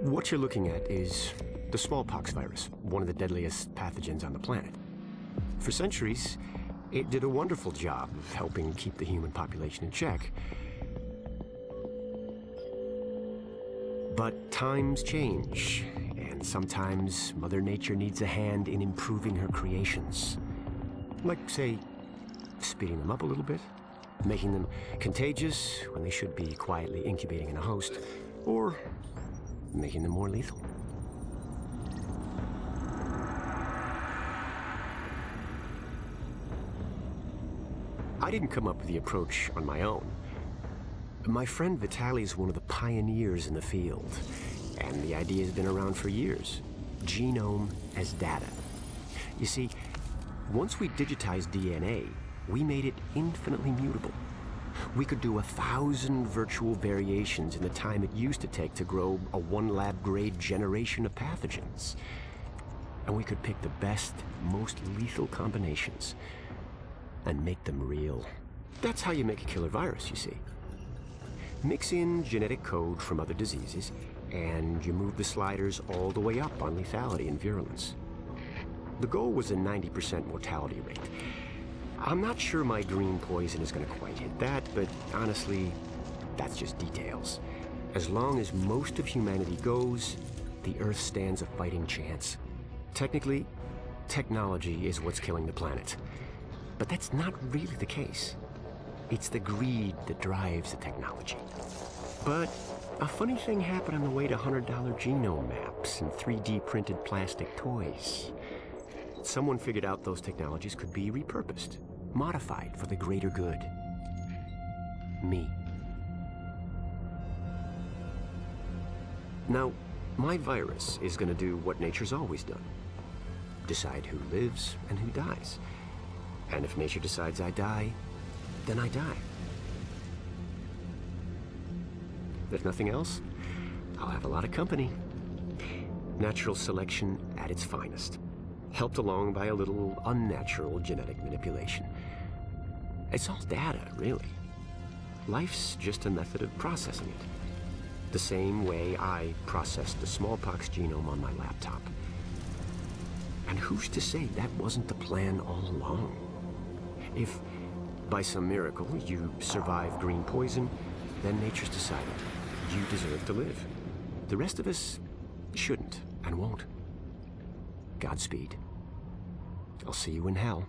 What you're looking at is the smallpox virus, one of the deadliest pathogens on the planet. For centuries, it did a wonderful job of helping keep the human population in check. But times change, and sometimes Mother Nature needs a hand in improving her creations. Like, say, speeding them up a little bit, making them contagious when they should be quietly incubating in a host, or making them more lethal. I didn't come up with the approach on my own. My friend Vitaly is one of the pioneers in the field, and the idea has been around for years. Genome as data. You see, once we digitized DNA, we made it infinitely mutable. We could do a thousand virtual variations in the time it used to take to grow a one lab grade generation of pathogens. And we could pick the best, most lethal combinations and make them real. That's how you make a killer virus, you see. Mix in genetic code from other diseases, and you move the sliders all the way up on lethality and virulence. The goal was a 90% mortality rate. I'm not sure my green poison is going to quite hit that, but honestly, that's just details. As long as most of humanity goes, the Earth stands a fighting chance. Technically, technology is what's killing the planet. But that's not really the case. It's the greed that drives the technology. But a funny thing happened on the way to $100 genome maps and 3D printed plastic toys. Someone figured out those technologies could be repurposed, modified for the greater good. Me. Now, my virus is going to do what nature's always done decide who lives and who dies. And if nature decides I die, then I die. If nothing else, I'll have a lot of company. Natural selection at its finest, helped along by a little unnatural genetic manipulation. It's all data, really. Life's just a method of processing it. The same way I processed the smallpox genome on my laptop. And who's to say that wasn't the plan all along? If, by some miracle, you survive green poison, then nature's decided you deserve to live. The rest of us shouldn't and won't. Godspeed. I'll see you in hell.